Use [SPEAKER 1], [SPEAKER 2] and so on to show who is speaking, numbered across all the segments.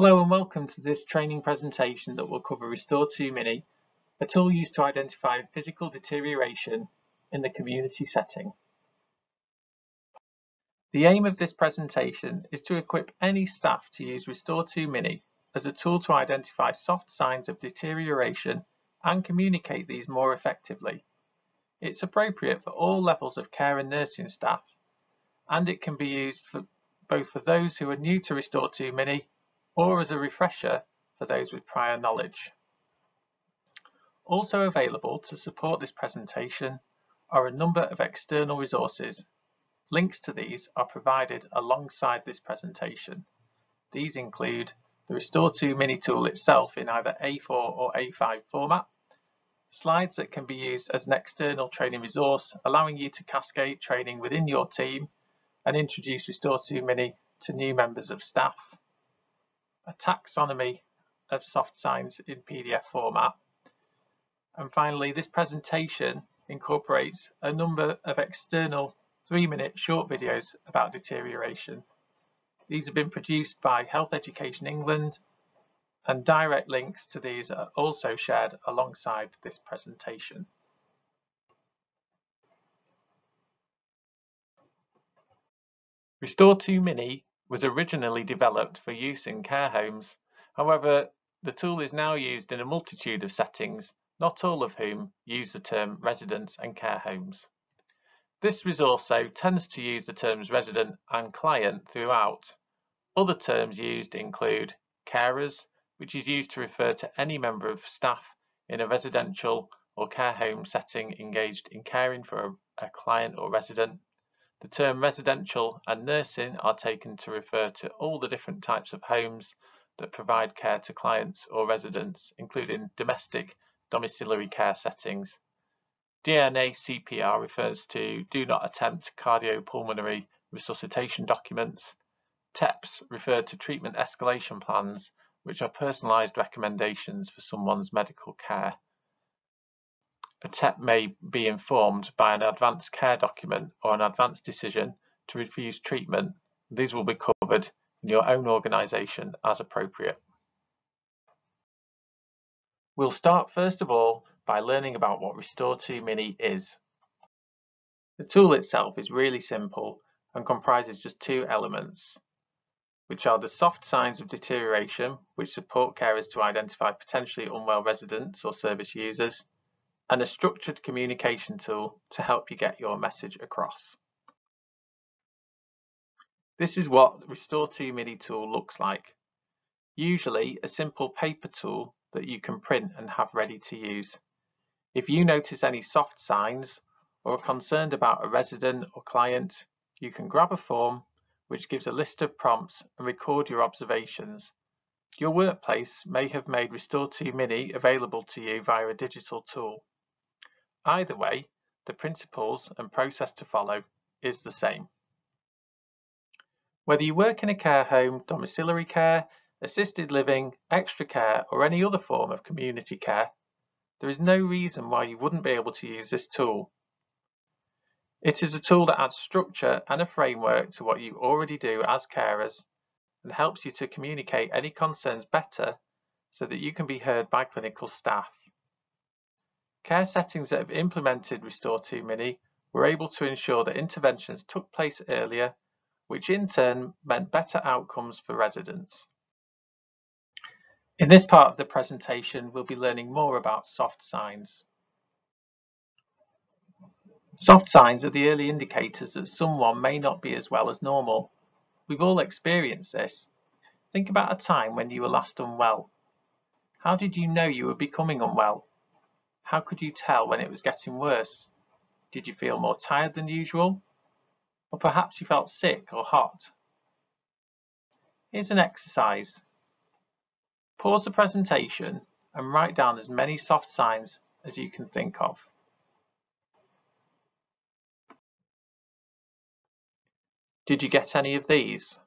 [SPEAKER 1] Hello and welcome to this training presentation that will cover Restore 2 Mini, a tool used to identify physical deterioration in the community setting. The aim of this presentation is to equip any staff to use Restore 2 Mini as a tool to identify soft signs of deterioration and communicate these more effectively. It's appropriate for all levels of care and nursing staff and it can be used for both for those who are new to Restore 2 Mini or as a refresher for those with prior knowledge. Also available to support this presentation are a number of external resources. Links to these are provided alongside this presentation. These include the Restore 2 Mini tool itself in either A4 or A5 format, slides that can be used as an external training resource, allowing you to cascade training within your team and introduce Restore 2 Mini to new members of staff, a taxonomy of soft signs in PDF format, and finally this presentation incorporates a number of external three-minute short videos about deterioration. These have been produced by Health Education England and direct links to these are also shared alongside this presentation. Restore 2 Mini was originally developed for use in care homes. However, the tool is now used in a multitude of settings, not all of whom use the term residents and care homes. This resource though tends to use the terms resident and client throughout. Other terms used include carers, which is used to refer to any member of staff in a residential or care home setting engaged in caring for a, a client or resident, the term residential and nursing are taken to refer to all the different types of homes that provide care to clients or residents, including domestic domiciliary care settings. DNA CPR refers to do not attempt cardiopulmonary resuscitation documents. TEPS refer to treatment escalation plans, which are personalised recommendations for someone's medical care. A may be informed by an advanced care document or an advanced decision to refuse treatment. These will be covered in your own organisation as appropriate. We'll start first of all by learning about what Restore 2 Mini is. The tool itself is really simple and comprises just two elements, which are the soft signs of deterioration, which support carers to identify potentially unwell residents or service users, and a structured communication tool to help you get your message across. This is what Restore 2 Mini tool looks like. Usually a simple paper tool that you can print and have ready to use. If you notice any soft signs or are concerned about a resident or client, you can grab a form which gives a list of prompts and record your observations. Your workplace may have made Restore 2 Mini available to you via a digital tool. Either way, the principles and process to follow is the same. Whether you work in a care home, domiciliary care, assisted living, extra care or any other form of community care, there is no reason why you wouldn't be able to use this tool. It is a tool that adds structure and a framework to what you already do as carers and helps you to communicate any concerns better so that you can be heard by clinical staff. Care settings that have implemented Restore 2 Mini were able to ensure that interventions took place earlier, which in turn meant better outcomes for residents. In this part of the presentation, we'll be learning more about soft signs. Soft signs are the early indicators that someone may not be as well as normal. We've all experienced this. Think about a time when you were last unwell. How did you know you were becoming unwell? How could you tell when it was getting worse? Did you feel more tired than usual? Or perhaps you felt sick or hot? Here's an exercise. Pause the presentation and write down as many soft signs as you can think of. Did you get any of these?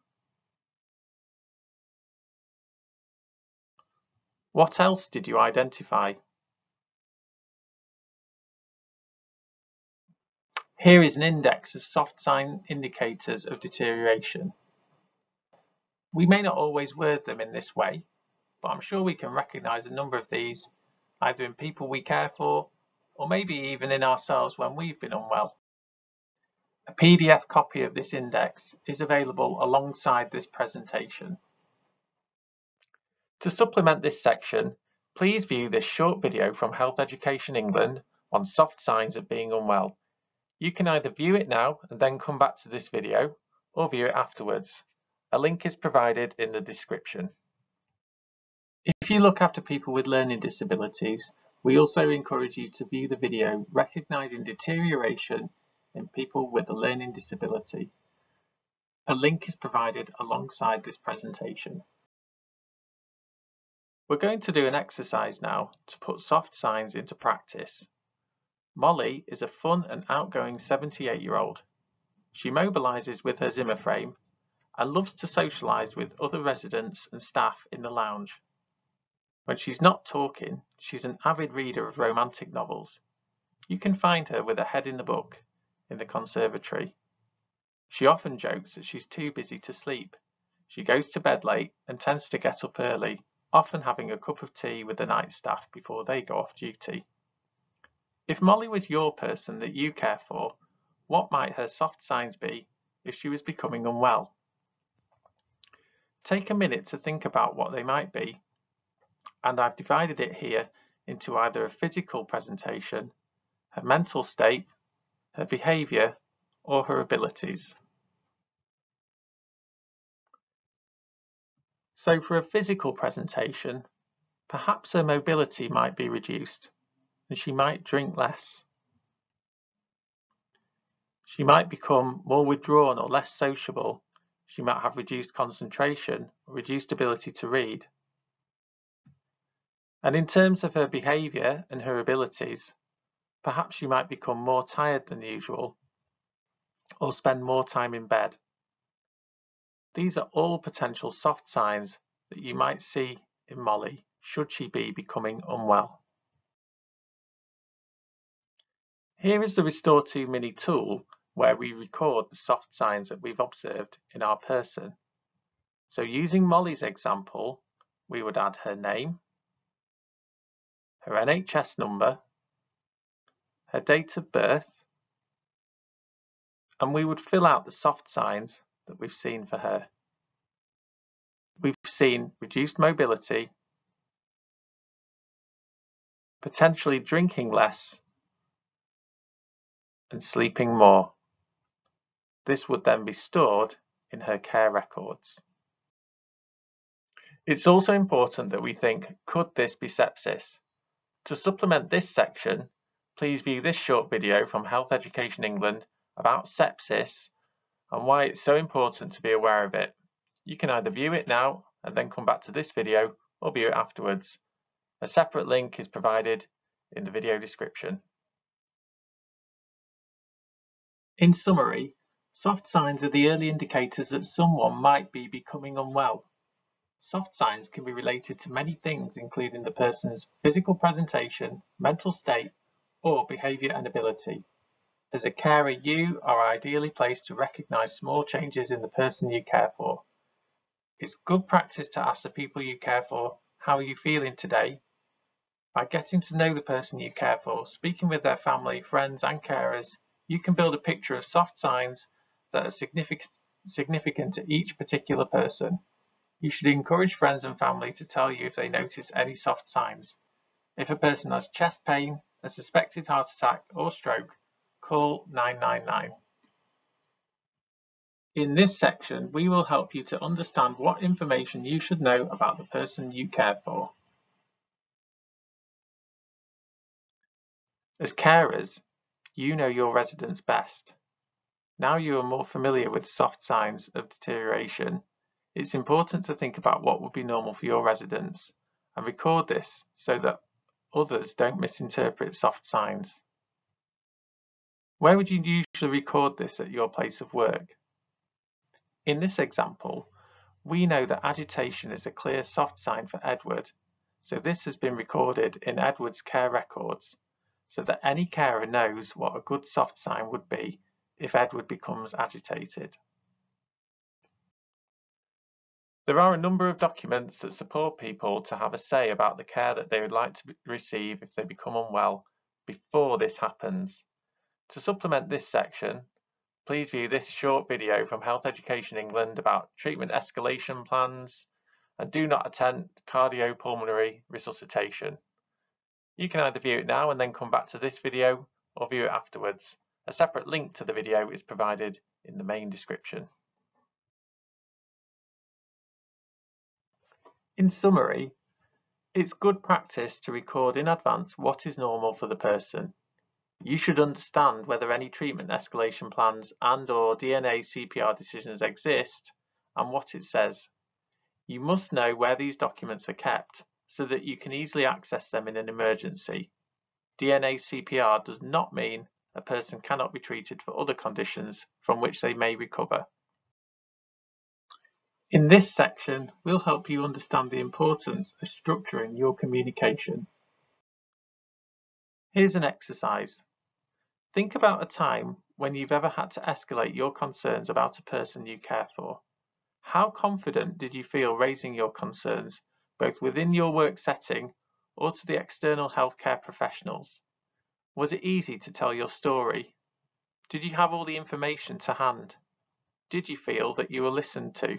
[SPEAKER 1] What else did you identify? Here is an index of soft sign indicators of deterioration. We may not always word them in this way, but I'm sure we can recognise a number of these either in people we care for or maybe even in ourselves when we've been unwell. A PDF copy of this index is available alongside this presentation. To supplement this section, please view this short video from Health Education England on soft signs of being unwell. You can either view it now and then come back to this video or view it afterwards. A link is provided in the description. If you look after people with learning disabilities, we also encourage you to view the video recognising deterioration in people with a learning disability. A link is provided alongside this presentation. We're going to do an exercise now to put soft signs into practice. Molly is a fun and outgoing 78 year old. She mobilises with her Zimmer frame and loves to socialise with other residents and staff in the lounge. When she's not talking, she's an avid reader of romantic novels. You can find her with her head in the book in the conservatory. She often jokes that she's too busy to sleep. She goes to bed late and tends to get up early, often having a cup of tea with the night staff before they go off duty. If Molly was your person that you care for, what might her soft signs be if she was becoming unwell? Take a minute to think about what they might be and I've divided it here into either a physical presentation, her mental state, her behaviour or her abilities. So for a physical presentation, perhaps her mobility might be reduced and she might drink less. She might become more withdrawn or less sociable. She might have reduced concentration or reduced ability to read. And in terms of her behaviour and her abilities, perhaps she might become more tired than usual or spend more time in bed. These are all potential soft signs that you might see in Molly should she be becoming unwell. Here is the Restore 2 Mini tool where we record the soft signs that we've observed in our person. So using Molly's example, we would add her name, her NHS number, her date of birth, and we would fill out the soft signs that we've seen for her. We've seen reduced mobility, potentially drinking less, and sleeping more. This would then be stored in her care records. It's also important that we think, could this be sepsis? To supplement this section, please view this short video from Health Education England about sepsis and why it's so important to be aware of it. You can either view it now and then come back to this video or view it afterwards. A separate link is provided in the video description. In summary, soft signs are the early indicators that someone might be becoming unwell. Soft signs can be related to many things including the person's physical presentation, mental state, or behaviour and ability. As a carer, you are ideally placed to recognise small changes in the person you care for. It's good practice to ask the people you care for, how are you feeling today? By getting to know the person you care for, speaking with their family, friends and carers, you can build a picture of soft signs that are significant, significant to each particular person. You should encourage friends and family to tell you if they notice any soft signs. If a person has chest pain, a suspected heart attack or stroke, call 999. In this section, we will help you to understand what information you should know about the person you care for. As carers, you know your residents best. Now you are more familiar with soft signs of deterioration it's important to think about what would be normal for your residents and record this so that others don't misinterpret soft signs. Where would you usually record this at your place of work? In this example, we know that agitation is a clear soft sign for Edward, so this has been recorded in Edward's care records so that any carer knows what a good soft sign would be if Edward becomes agitated. There are a number of documents that support people to have a say about the care that they would like to receive if they become unwell before this happens. To supplement this section, please view this short video from Health Education England about treatment escalation plans and do not attempt cardiopulmonary resuscitation. You can either view it now and then come back to this video or view it afterwards. A separate link to the video is provided in the main description. In summary, it's good practice to record in advance what is normal for the person. You should understand whether any treatment escalation plans and or DNA CPR decisions exist and what it says. You must know where these documents are kept so that you can easily access them in an emergency. DNA CPR does not mean a person cannot be treated for other conditions from which they may recover. In this section, we'll help you understand the importance of structuring your communication. Here's an exercise. Think about a time when you've ever had to escalate your concerns about a person you care for. How confident did you feel raising your concerns, both within your work setting or to the external healthcare professionals? Was it easy to tell your story? Did you have all the information to hand? Did you feel that you were listened to?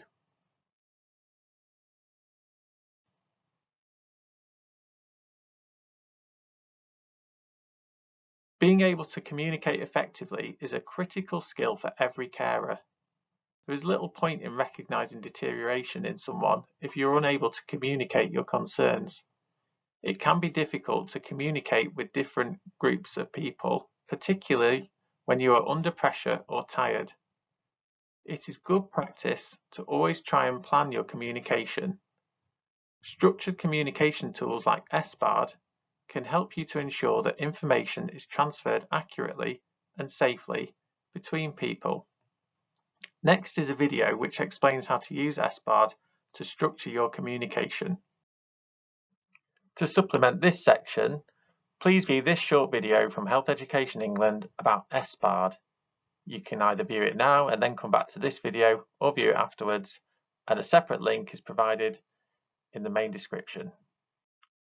[SPEAKER 1] Being able to communicate effectively is a critical skill for every carer. There is little point in recognising deterioration in someone if you're unable to communicate your concerns. It can be difficult to communicate with different groups of people, particularly when you are under pressure or tired. It is good practice to always try and plan your communication. Structured communication tools like SBARD can help you to ensure that information is transferred accurately and safely between people. Next is a video which explains how to use SBARD to structure your communication. To supplement this section, please view this short video from Health Education England about SBARD. You can either view it now and then come back to this video or view it afterwards and a separate link is provided in the main description.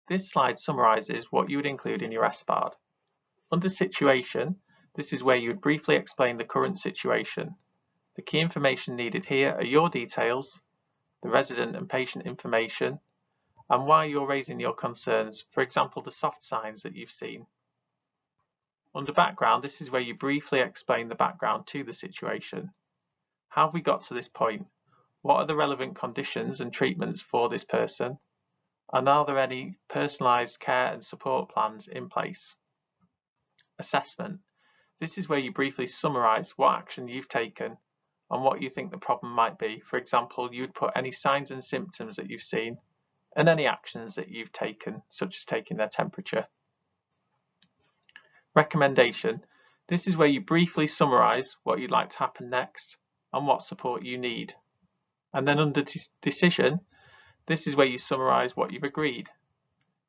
[SPEAKER 1] This slide summarises what you would include in your SBARD. Under Situation, this is where you would briefly explain the current situation. The key information needed here are your details, the resident and patient information, and why you're raising your concerns, for example, the soft signs that you've seen. Under background, this is where you briefly explain the background to the situation. How have we got to this point? What are the relevant conditions and treatments for this person? And are there any personalised care and support plans in place? Assessment. This is where you briefly summarise what action you've taken and what you think the problem might be. For example, you'd put any signs and symptoms that you've seen and any actions that you've taken, such as taking their temperature. Recommendation. This is where you briefly summarise what you'd like to happen next and what support you need. And then under decision, this is where you summarise what you've agreed.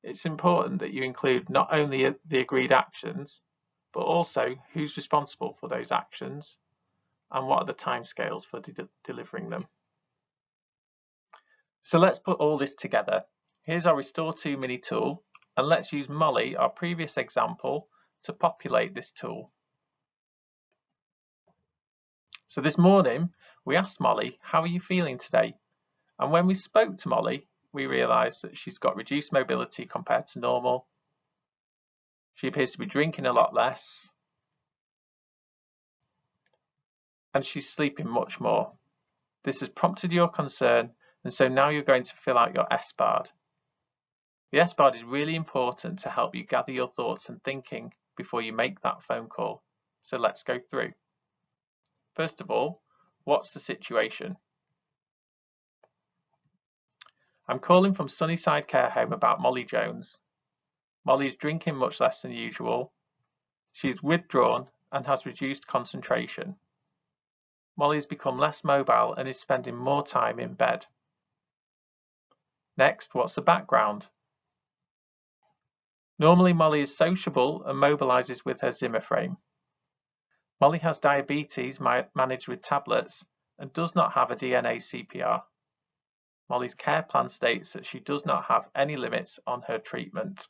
[SPEAKER 1] It's important that you include not only the agreed actions, but also who's responsible for those actions and what are the timescales for de delivering them. So let's put all this together. Here's our Restore 2 mini tool and let's use Molly, our previous example, to populate this tool. So this morning we asked Molly, how are you feeling today? And when we spoke to Molly, we realised that she's got reduced mobility compared to normal. She appears to be drinking a lot less. And she's sleeping much more. This has prompted your concern and so now you're going to fill out your SBARD. The SBARD is really important to help you gather your thoughts and thinking before you make that phone call. So let's go through. First of all, what's the situation? I'm calling from Sunnyside Care Home about Molly Jones. Molly is drinking much less than usual. She's withdrawn and has reduced concentration. Molly has become less mobile and is spending more time in bed. Next, what's the background? Normally Molly is sociable and mobilises with her Zimmer frame. Molly has diabetes managed with tablets and does not have a DNA CPR. Molly's care plan states that she does not have any limits on her treatment.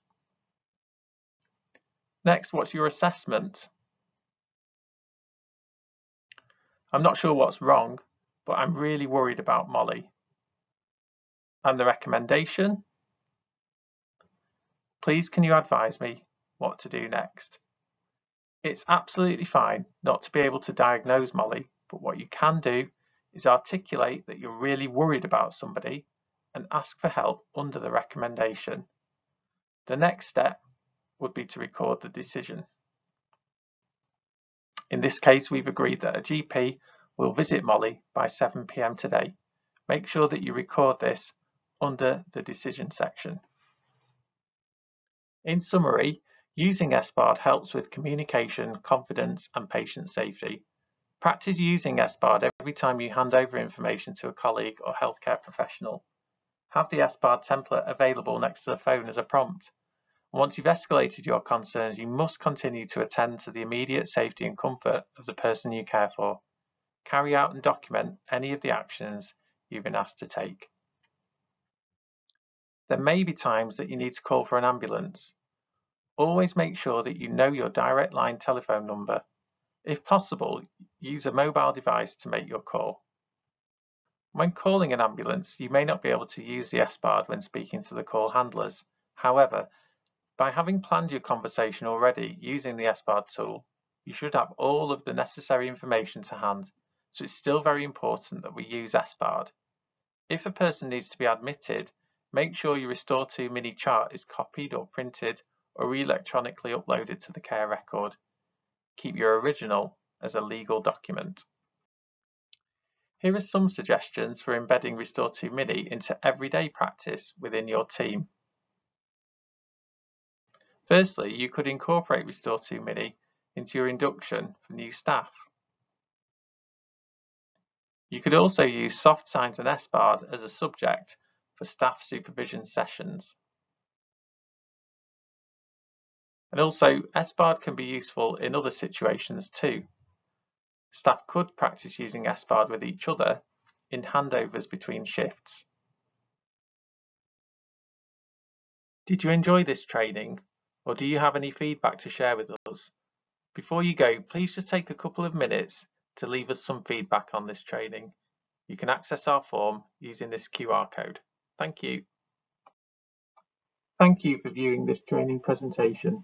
[SPEAKER 1] Next, what's your assessment? I'm not sure what's wrong, but I'm really worried about Molly. And the recommendation? Please can you advise me what to do next? It's absolutely fine not to be able to diagnose Molly, but what you can do is articulate that you're really worried about somebody and ask for help under the recommendation. The next step would be to record the decision. In this case, we've agreed that a GP will visit Molly by 7pm today. Make sure that you record this under the decision section. In summary, using SBARD helps with communication, confidence and patient safety. Practice using SBARD every time you hand over information to a colleague or healthcare professional. Have the SBARD template available next to the phone as a prompt. Once you've escalated your concerns, you must continue to attend to the immediate safety and comfort of the person you care for. Carry out and document any of the actions you've been asked to take. There may be times that you need to call for an ambulance. Always make sure that you know your direct line telephone number. If possible, use a mobile device to make your call. When calling an ambulance, you may not be able to use the SBARD when speaking to the call handlers. However, by having planned your conversation already using the SBARD tool, you should have all of the necessary information to hand, so it's still very important that we use SBARD. If a person needs to be admitted, make sure your Restore2 mini chart is copied or printed or electronically uploaded to the care record. Keep your original as a legal document. Here are some suggestions for embedding Restore2 Mini into everyday practice within your team. Firstly, you could incorporate Restore2 Mini into your induction for new staff. You could also use soft signs and SBARD as a subject for staff supervision sessions. And also, SBARD can be useful in other situations too. Staff could practice using SBARD with each other in handovers between shifts. Did you enjoy this training or do you have any feedback to share with us? Before you go, please just take a couple of minutes to leave us some feedback on this training. You can access our form using this QR code. Thank you. Thank you for viewing this training presentation.